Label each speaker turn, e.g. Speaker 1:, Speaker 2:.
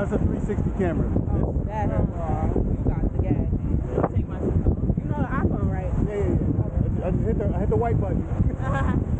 Speaker 1: No, it's a 360 camera.
Speaker 2: Oh, that is wrong. You got the gas.
Speaker 3: Take my phone.
Speaker 2: You know the iPhone, right?
Speaker 1: Yeah, yeah, yeah. I just hit the, I hit the white button.